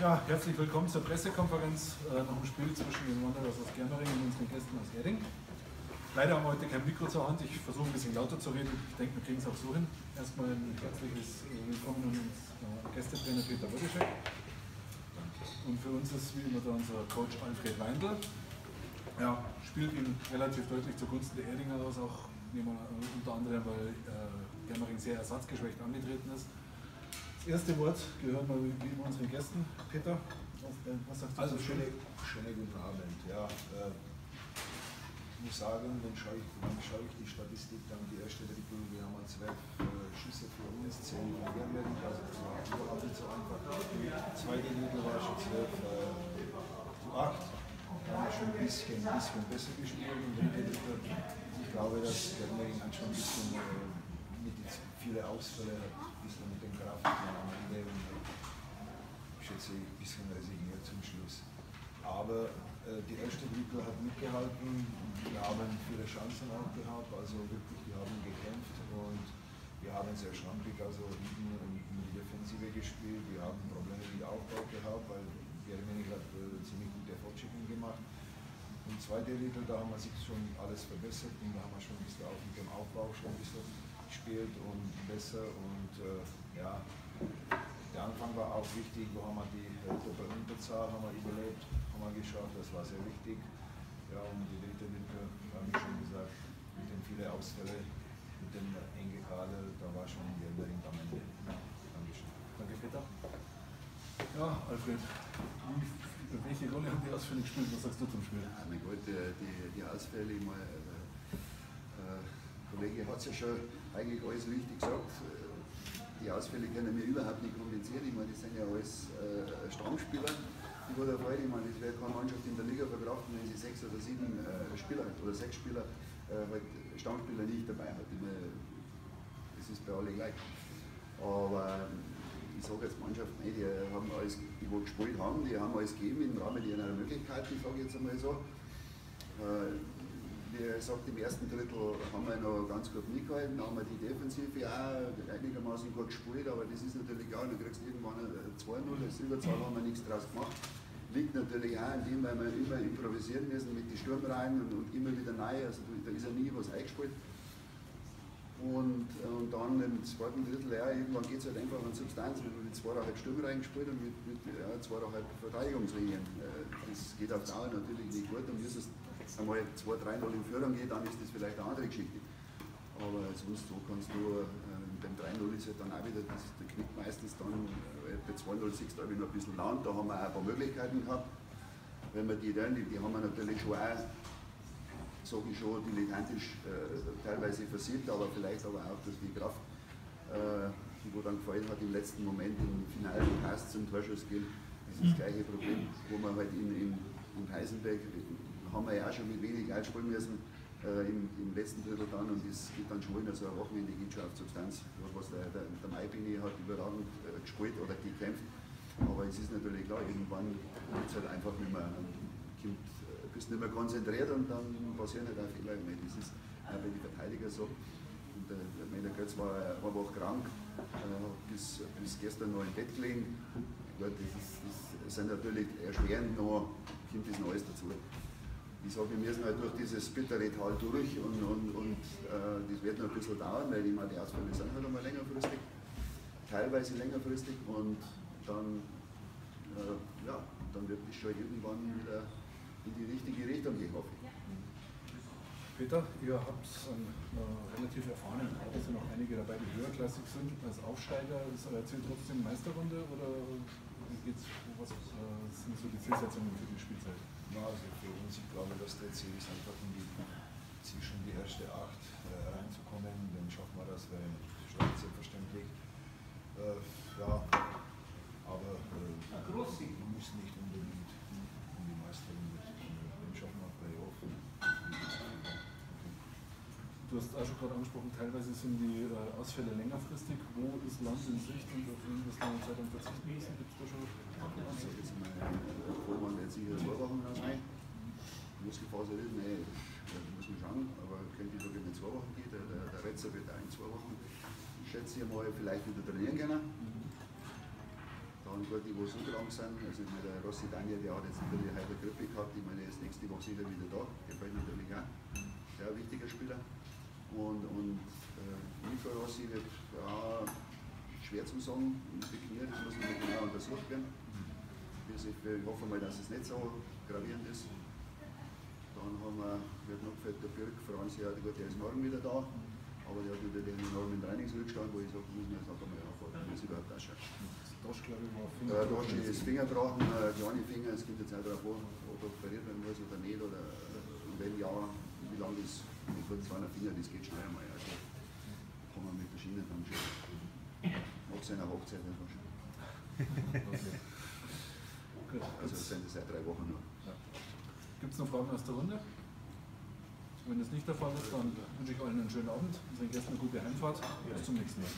Ja, herzlich willkommen zur Pressekonferenz äh, nach dem Spiel zwischen den Wanderers aus Germering und unseren Gästen aus Erding. Leider haben wir heute kein Mikro zur Hand. Ich versuche ein bisschen lauter zu reden. Ich denke, wir kriegen es auch so hin. Erstmal ein herzliches äh, Willkommen an unseren Gästetrainer Peter Wodischek. Und für uns ist wie immer da unser Coach Alfred Weindl. Ja, spielt ihn relativ deutlich zugunsten der Erdinger aus, auch unter anderem, weil äh, Germering sehr ersatzgeschwächt angetreten ist. Das erste Wort gehört mal wie unseren Gästen. Peter, was sagst du? Also, schöne, schöne guten Abend. Ja, äh, ich muss sagen, wenn schaue ich, wenn schaue ich die Statistik, dann die erste Drittel, wir haben zwölf äh, Schüsse für uns, zehn Germering, also das war überhaupt nicht so einfach. Die zweite Drittel war schon zwölf äh, zu acht. Da haben wir schon ein bisschen, ein bisschen besser gespielt und dritte Drittel, ich glaube, dass Germering hat schon ein bisschen äh, mit vielen Ausfällen bisschen mit den Grafiken am Ende und ich schätze ein bisschen resigniert zum Schluss. Aber äh, die erste Drittel hat mitgehalten, wir haben viele Chancen auch gehabt, also wirklich, wir haben gekämpft und wir haben sehr schlampig, also hinten in, in die Defensive gespielt, wir haben Probleme mit Aufbau gehabt, weil Germany hat äh, ziemlich gute Fortschritte gemacht. Im zweiten Drittel, da haben wir sich schon alles verbessert und da haben wir schon ein bisschen auch mit dem Aufbau schon ein bisschen gespielt und besser und äh, ja, der Anfang war auch wichtig, wo haben wir die äh, Doppelunterzahl haben wir überlebt, haben wir geschafft, das war sehr wichtig. Ja, und die dritte Mitte, habe ich schon gesagt, mit den vielen Ausfällen, mit dem engen Kader, da war schon die Änderung am Ende. Dankeschön. Danke, Peter. Ja, Alfred, welche Rolle haben die Ausfälle gespielt? Was sagst du zum Spiel? Ja, mein Gott, die, die Ausfälle, mal, äh, äh, hat es ja schon eigentlich alles richtig gesagt. Die Ausfälle können wir überhaupt nicht kompensieren. Ich meine, das sind ja alles äh, Stammspieler. Ich würde freuen, ich meine, das wäre keine Mannschaft in der Liga verkraften, wenn sie sechs oder sieben äh, Spieler oder sechs Spieler äh, halt Stammspieler nicht dabei hat. Meine, das ist bei allen gleich. Aber ich sage jetzt Mannschaft, nein, die haben alles, die wo gespielt haben, die haben alles gegeben im Rahmen ihrer Möglichkeiten, ich sage jetzt einmal so. Äh, wie gesagt, im ersten Drittel haben wir noch ganz gut mitgehalten, haben wir die Defensive auch einigermaßen gut gespielt, aber das ist natürlich auch, du kriegst irgendwann 2-0, als Überzahl haben wir nichts draus gemacht. Liegt natürlich auch an dem, weil wir immer improvisieren müssen mit den Sturmreihen und, und immer wieder neu, also da ist ja nie was eingespielt. Und, und dann im zweiten Drittel, ja, irgendwann geht es halt einfach an Substanz, wenn man mit zweieinhalb Sturmreihen gespielt und mit, mit ja, zweieinhalb Verteidigungslinien. Äh, das geht auf Dauer natürlich nicht gut und ist es einmal 2-3-0 in Führung geht, dann ist das vielleicht eine andere Geschichte. Aber sonst so kannst du, äh, beim 3-0 ist ja dann auch wieder, das, der knickt meistens dann, äh, bei 2-0 siehst du noch ein bisschen Land, da haben wir auch ein paar Möglichkeiten gehabt. Wenn wir die dann, die, die haben wir natürlich schon auch, sage ich schon, dilettantisch äh, teilweise versiegt, aber vielleicht aber auch, dass die Kraft, äh, die wo dann gefallen hat, im letzten Moment im finalen Pass zum Torschuss gehen, das ist das gleiche Problem, wo man halt in, in, in Heisenberg haben wir ja auch schon mit wenig einspielen müssen äh, im, im, letzten Drittel dann und das geht dann schon in so ein Wochenende geht schon auf Substanz. Was der, der, der Maibini hat überragend äh, gespielt oder gekämpft. Aber es ist natürlich klar, irgendwann wird es halt einfach nicht mehr, kommt, äh, bist nicht mehr konzentriert und dann passieren halt auch Fehler. Das ist auch bei den Verteidigern so. Und der, der Götz war eine Woche krank, äh, bis, bis gestern noch im Bett gelegen. Gut, das, ist, das sind natürlich erschwerend noch, kommt das Neues dazu ich sage, wir müssen halt durch dieses bittere Tal durch und, und, und äh, das wird noch ein bisschen dauern, weil ich meine, die Ausfälle sind halt einmal längerfristig, teilweise längerfristig und dann, äh, ja, dann wird es schon irgendwann wieder in die richtige Richtung gehen, hoffe ich. Peter, ihr habt einen äh, relativ erfahrenen Kader, sind noch einige dabei, die höherklassig sind. Als Aufsteiger ist euer Ziel trotzdem Meisterrunde oder wie geht's, was äh, sind so die Zielsetzungen für die Spielzeit? Also für uns, ich glaube, dass der Ziel ist einfach in die, zwischen die erste Acht äh, reinzukommen. Dann schaffen wir das, weil schon selbstverständlich. Äh, ja, aber äh, wir müssen nicht unbedingt in die Meisterrunde kommen. Dann schaffen wir Playoff. Du hast auch schon gerade angesprochen, teilweise sind die Ausfälle längerfristig. Wo ist Land in Sicht und auf wen du lange Zeit dann verzichten müssen? Gibt es da schon? Also jetzt mal, Vormann wird sicher zwei Wochen raus sein. Muskelfaser ist, nee, das muss man schauen, aber könnte ich in zwei Wochen gehen. Der, der, der Retzer wird auch in zwei Wochen, schätze ich mal, vielleicht wieder trainieren können. Da Dann gut, die, wo so krank sind, also der Rossi Daniel, der hat jetzt natürlich heute Grippe gehabt, ich meine, er ist nächste Woche sicher wieder da, der fällt natürlich auch, sehr wichtiger Spieler. Und, und äh, Nico Rossi wird ja, schwer zu sagen, Knie, das muss man genau untersucht werden. Ich hoffe mal, dass es nicht so gravierend ist. Dann haben wir, wird noch gefällt, der Birk Franz, ja, gut, der ist morgen wieder da, aber der hat wieder den enormen Trainingsrückstand, wo ich sage, muss man jetzt auch einmal aufwarten, wie es überhaupt ausschaut. Dosch, glaube ich, war Äh, da ist das Fingerbrachen, äh, kleine Finger, es gibt jetzt auch drauf, ob er operiert werden muss oder nicht, oder äh, wenn ja, lange das, mit kurz zwei Finger, das geht schnell einmal. Also kann man mit der Schiene dann schon nach seiner Hochzeit. Okay. Gut. Also sind das seit drei Wochen nur. Gibt es noch Fragen aus der Runde? Wenn das nicht der Fall ist, dann wünsche ich allen einen schönen Abend, unseren Gästen eine gute Heimfahrt. Bis zum nächsten Mal.